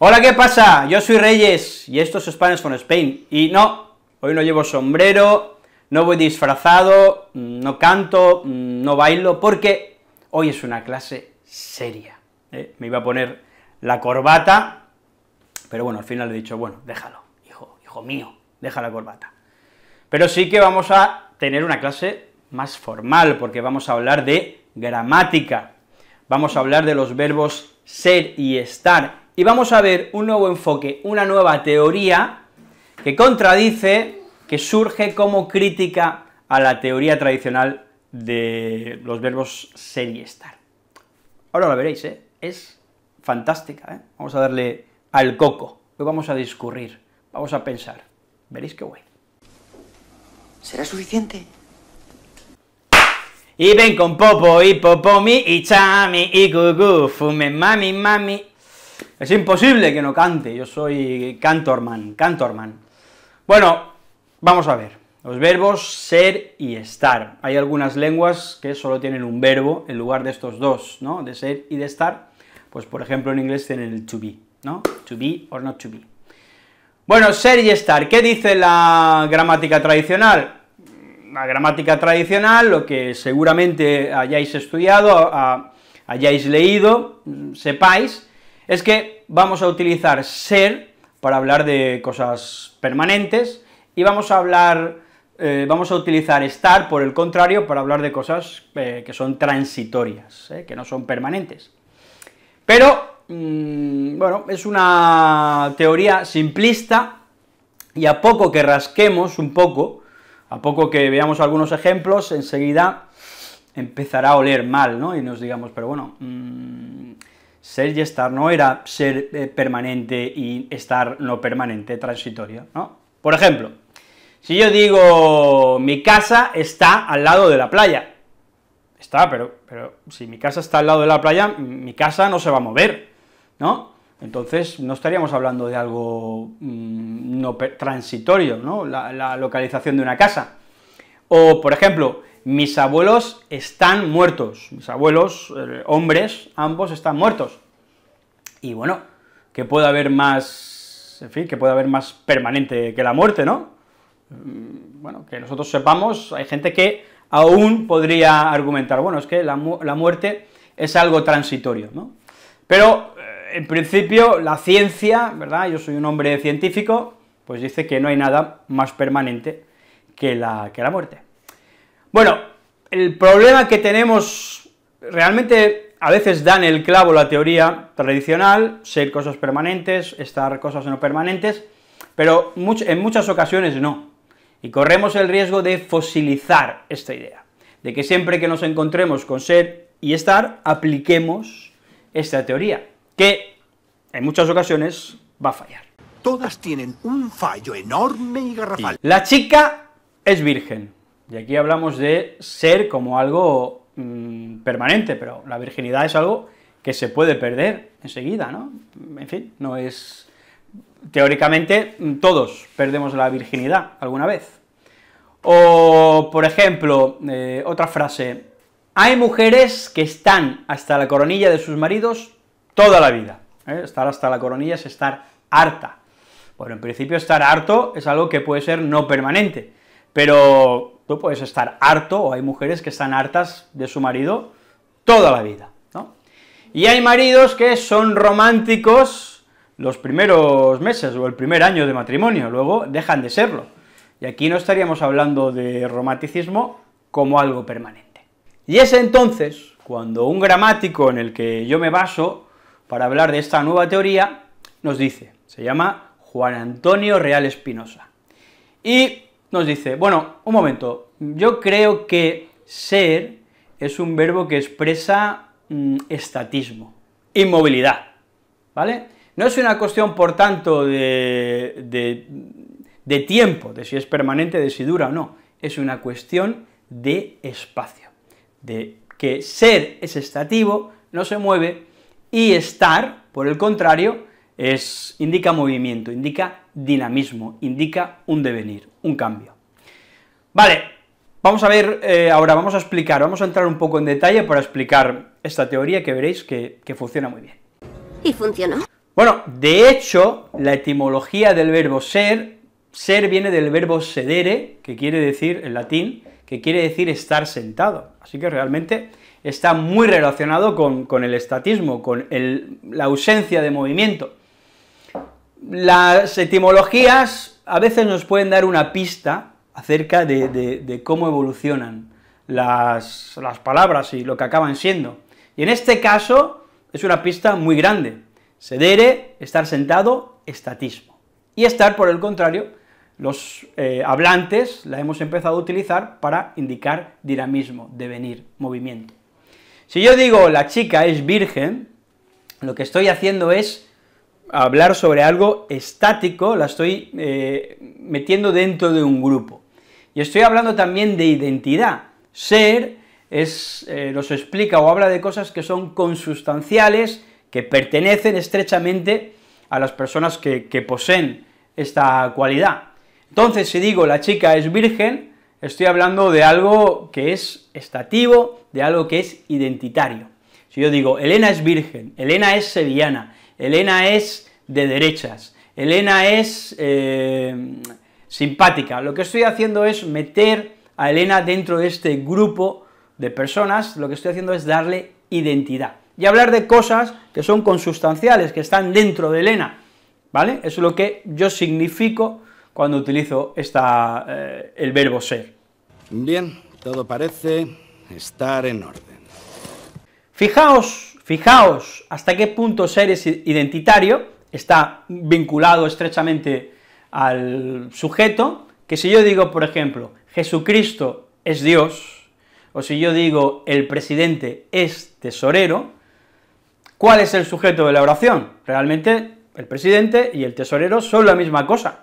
Hola, ¿qué pasa? Yo soy Reyes, y esto es Spanish from Spain, y no, hoy no llevo sombrero, no voy disfrazado, no canto, no bailo, porque hoy es una clase seria. ¿eh? Me iba a poner la corbata, pero bueno, al final he dicho, bueno, déjalo, hijo, hijo mío, deja la corbata. Pero sí que vamos a tener una clase más formal, porque vamos a hablar de gramática, vamos a hablar de los verbos ser y estar, y vamos a ver un nuevo enfoque, una nueva teoría que contradice, que surge como crítica a la teoría tradicional de los verbos ser y estar. Ahora lo veréis, ¿eh? es fantástica, ¿eh? vamos a darle al coco, hoy vamos a discurrir, vamos a pensar, veréis qué guay. ¿Será suficiente? Y ven con popo, y popomi, y chami, y gugu, fume mami, mami, es imposible que no cante, yo soy cantorman, cantorman. Bueno, vamos a ver, los verbos ser y estar. Hay algunas lenguas que solo tienen un verbo en lugar de estos dos, ¿no?, de ser y de estar, pues por ejemplo en inglés tienen el to be, ¿no?, to be or not to be. Bueno, ser y estar, ¿qué dice la gramática tradicional? La gramática tradicional, lo que seguramente hayáis estudiado, hayáis leído, sepáis, es que vamos a utilizar ser para hablar de cosas permanentes, y vamos a hablar, eh, vamos a utilizar estar, por el contrario, para hablar de cosas eh, que son transitorias, eh, que no son permanentes. Pero, mm, bueno, es una teoría simplista, y a poco que rasquemos un poco, a poco que veamos algunos ejemplos, enseguida empezará a oler mal, ¿no?, y nos digamos, pero bueno, mm, ser y estar no era ser eh, permanente y estar no permanente, transitorio, ¿no? Por ejemplo, si yo digo, mi casa está al lado de la playa, está, pero, pero si mi casa está al lado de la playa, mi casa no se va a mover, ¿no? Entonces, no estaríamos hablando de algo mm, no transitorio, ¿no?, la, la localización de una casa. O, por ejemplo, mis abuelos están muertos, mis abuelos, eh, hombres, ambos están muertos. Y bueno, ¿qué puede haber más, en fin, que puede haber más permanente que la muerte, no? Mm, bueno, que nosotros sepamos, hay gente que aún podría argumentar, bueno, es que la, la muerte es algo transitorio, ¿no? Pero, eh, en principio, la ciencia, ¿verdad?, yo soy un hombre científico, pues dice que no hay nada más permanente que la, que la muerte. Bueno, el problema que tenemos, realmente a veces dan el clavo la teoría tradicional, ser cosas permanentes, estar cosas no permanentes, pero en muchas ocasiones no, y corremos el riesgo de fosilizar esta idea, de que siempre que nos encontremos con ser y estar, apliquemos esta teoría, que en muchas ocasiones va a fallar. Todas tienen un fallo enorme y garrafal. La chica es virgen, y aquí hablamos de ser como algo mm, permanente, pero la virginidad es algo que se puede perder enseguida, ¿no? En fin, no es... Teóricamente, todos perdemos la virginidad alguna vez. O, por ejemplo, eh, otra frase, hay mujeres que están hasta la coronilla de sus maridos toda la vida. ¿eh? Estar hasta la coronilla es estar harta. Bueno, en principio estar harto es algo que puede ser no permanente, pero tú puedes estar harto, o hay mujeres que están hartas de su marido toda la vida, ¿no? Y hay maridos que son románticos los primeros meses o el primer año de matrimonio, luego dejan de serlo. Y aquí no estaríamos hablando de romanticismo como algo permanente. Y es entonces cuando un gramático en el que yo me baso para hablar de esta nueva teoría nos dice, se llama Juan Antonio Real Espinosa, y nos dice, bueno, un momento, yo creo que ser es un verbo que expresa mm, estatismo, inmovilidad, ¿vale? No es una cuestión, por tanto, de, de tiempo, de si es permanente, de si dura o no, es una cuestión de espacio, de que ser es estativo, no se mueve, y estar, por el contrario, es, indica movimiento, indica dinamismo, indica un devenir, un cambio. Vale, vamos a ver, eh, ahora vamos a explicar, vamos a entrar un poco en detalle para explicar esta teoría que veréis que, que funciona muy bien. ¿Y funcionó? Bueno, de hecho, la etimología del verbo ser, ser viene del verbo sedere, que quiere decir, en latín, que quiere decir estar sentado. Así que realmente está muy relacionado con, el estatismo, con la ausencia de movimiento. Las etimologías a veces nos pueden dar una pista acerca de, cómo evolucionan las, palabras y lo que acaban siendo. Y en este caso es una pista muy grande. Sedere, estar sentado, estatismo. Y estar, por el contrario, los eh, hablantes la hemos empezado a utilizar para indicar dinamismo, devenir, movimiento. Si yo digo la chica es virgen, lo que estoy haciendo es hablar sobre algo estático, la estoy eh, metiendo dentro de un grupo. Y estoy hablando también de identidad. Ser es, eh, nos explica o habla de cosas que son consustanciales, que pertenecen estrechamente a las personas que, poseen esta cualidad. Entonces, si digo la chica es virgen, estoy hablando de algo que es estativo, de algo que es identitario. Si yo digo Elena es virgen, Elena es sevillana, Elena es de derechas, Elena es eh, simpática, lo que estoy haciendo es meter a Elena dentro de este grupo de personas, lo que estoy haciendo es darle identidad y hablar de cosas que son consustanciales, que están dentro de Elena, ¿vale? Eso es lo que yo significo cuando utilizo esta, eh, el verbo ser. Bien, todo parece estar en orden. Fijaos, fijaos hasta qué punto ser es identitario, está vinculado estrechamente al sujeto, que si yo digo, por ejemplo, Jesucristo es Dios, o si yo digo el presidente es tesorero, ¿Cuál es el sujeto de la oración? Realmente el presidente y el tesorero son la misma cosa.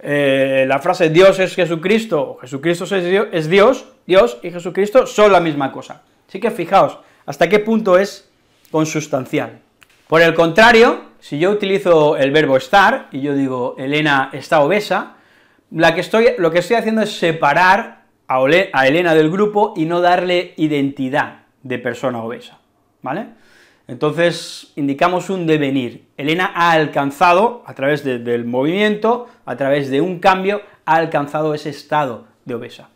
Eh, la frase Dios es Jesucristo, o Jesucristo es Dios, Dios, Dios y Jesucristo son la misma cosa. Así que fijaos, hasta qué punto es consustancial. Por el contrario, si yo utilizo el verbo estar, y yo digo Elena está obesa, la que estoy, lo que estoy haciendo es separar a, Elena del grupo y no darle identidad de persona obesa, ¿vale? Entonces, indicamos un devenir. Elena ha alcanzado, a través del movimiento, a través de un cambio, ha alcanzado ese estado de obesa.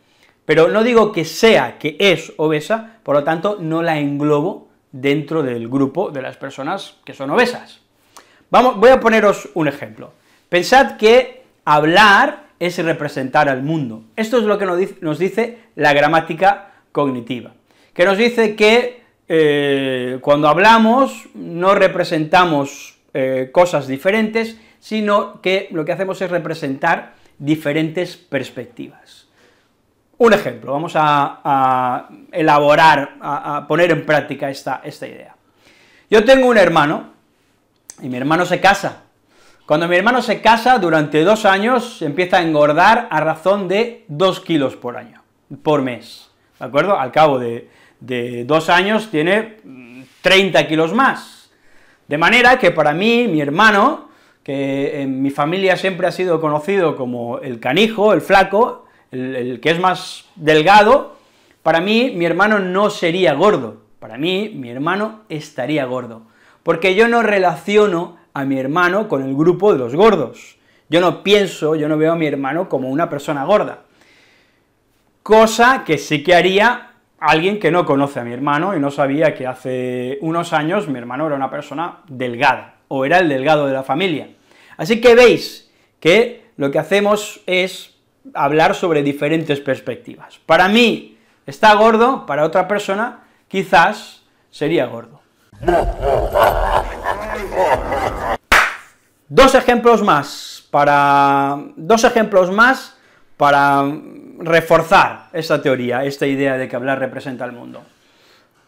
Pero no digo que sea, que es obesa, por lo tanto, no la englobo dentro del grupo de las personas que son obesas. Vamos, voy a poneros un ejemplo. Pensad que hablar es representar al mundo. Esto es lo que nos dice la gramática cognitiva, que nos dice que eh, cuando hablamos no representamos eh, cosas diferentes, sino que lo que hacemos es representar diferentes perspectivas. Un ejemplo, vamos a, elaborar, a, poner en práctica esta, idea. Yo tengo un hermano, y mi hermano se casa. Cuando mi hermano se casa, durante dos años empieza a engordar a razón de dos kilos por año, por mes, ¿de acuerdo? Al cabo de, de dos años tiene 30 kilos más. De manera que para mí, mi hermano, que en mi familia siempre ha sido conocido como el canijo, el flaco, el, que es más delgado, para mí mi hermano no sería gordo, para mí mi hermano estaría gordo, porque yo no relaciono a mi hermano con el grupo de los gordos, yo no pienso, yo no veo a mi hermano como una persona gorda, cosa que sí que haría alguien que no conoce a mi hermano y no sabía que hace unos años mi hermano era una persona delgada, o era el delgado de la familia. Así que veis que lo que hacemos es hablar sobre diferentes perspectivas. Para mí está gordo, para otra persona quizás sería gordo. Dos ejemplos más, para... dos ejemplos más para reforzar esta teoría, esta idea de que hablar representa el mundo.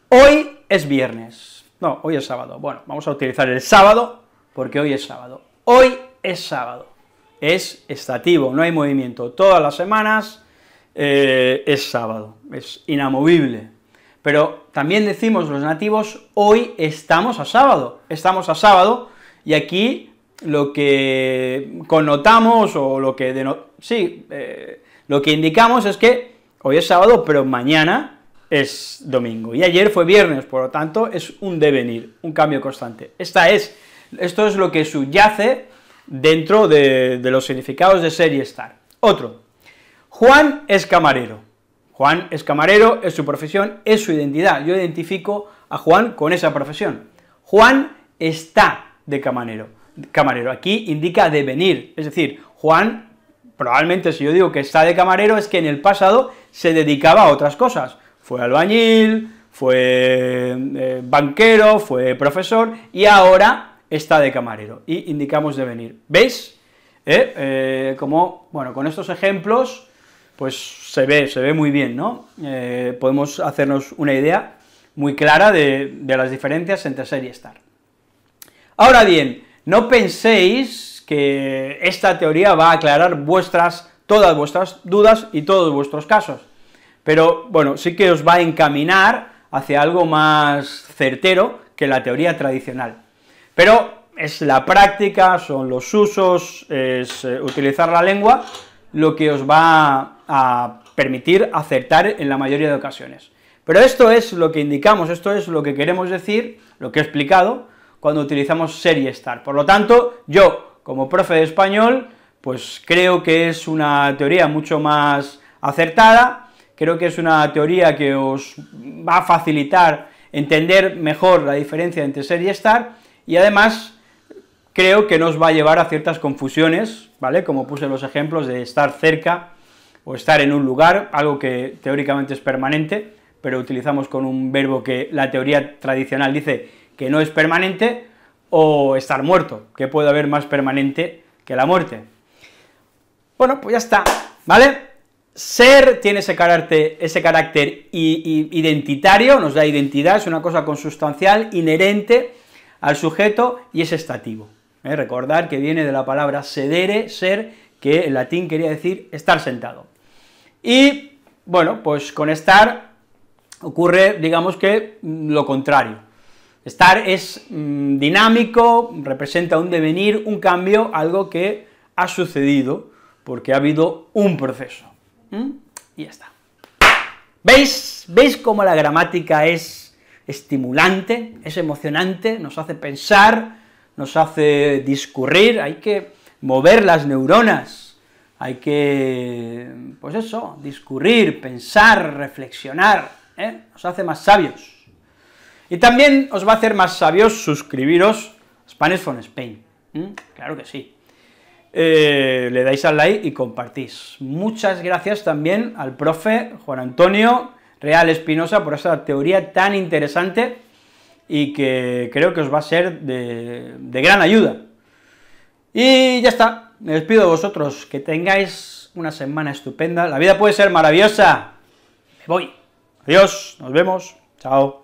Hoy es viernes, no, hoy es sábado, bueno, vamos a utilizar el sábado, porque hoy es sábado. Hoy es sábado, es estativo, no hay movimiento, todas las semanas eh, es sábado, es inamovible. Pero también decimos los nativos, hoy estamos a sábado, estamos a sábado, y aquí lo que connotamos, o lo que, sí, eh, lo que indicamos es que hoy es sábado, pero mañana es domingo, y ayer fue viernes, por lo tanto es un devenir, un cambio constante. Esta es Esto es lo que subyace dentro de, los significados de ser y estar. Otro, Juan es camarero. Juan es camarero, es su profesión, es su identidad. Yo identifico a Juan con esa profesión. Juan está de camarero. Camarero, aquí indica de venir, es decir, Juan, probablemente si yo digo que está de camarero, es que en el pasado se dedicaba a otras cosas. Fue albañil, fue eh, banquero, fue profesor, y ahora está de camarero, y indicamos de venir. ¿Veis? ¿Eh? Eh, como, bueno, con estos ejemplos, pues se ve, se ve muy bien, ¿no? podemos hacernos una idea muy clara de, de las diferencias entre ser y estar. Ahora bien, no penséis que esta teoría va a aclarar vuestras, todas vuestras dudas y todos vuestros casos, pero bueno, sí que os va a encaminar hacia algo más certero que la teoría tradicional. Pero es la práctica, son los usos, es eh, utilizar la lengua lo que os va a permitir acertar en la mayoría de ocasiones. Pero esto es lo que indicamos, esto es lo que queremos decir, lo que he explicado, cuando utilizamos ser y estar. Por lo tanto, yo, como profe de español, pues creo que es una teoría mucho más acertada, creo que es una teoría que os va a facilitar entender mejor la diferencia entre ser y estar, y además creo que nos va a llevar a ciertas confusiones, ¿vale?, como puse los ejemplos de estar cerca o estar en un lugar, algo que teóricamente es permanente, pero utilizamos con un verbo que la teoría tradicional dice que no es permanente, o estar muerto, que puede haber más permanente que la muerte. Bueno, pues ya está, ¿vale? Ser tiene ese carácter, ese carácter identitario, nos da identidad, es una cosa consustancial, inherente al sujeto, y es estativo. ¿eh? Recordar que viene de la palabra sedere, ser, que en latín quería decir estar sentado. Y, bueno, pues con estar ocurre, digamos que, mm, lo contrario. Estar es mm, dinámico, representa un devenir, un cambio, algo que ha sucedido, porque ha habido un proceso. Y ya está. ¿Veis? ¿Veis cómo la gramática es estimulante, es emocionante, nos hace pensar, nos hace discurrir, hay que mover las neuronas, hay que, pues eso, discurrir, pensar, reflexionar, ¿eh? nos hace más sabios. Y también os va a hacer más sabios suscribiros a Spanish from Spain, claro que sí. Eh, le dais al like y compartís. Muchas gracias también al profe Juan Antonio Real Espinosa por esa teoría tan interesante y que creo que os va a ser de, de gran ayuda. Y ya está, me despido de vosotros, que tengáis una semana estupenda, la vida puede ser maravillosa, me voy. Adiós, nos vemos, chao.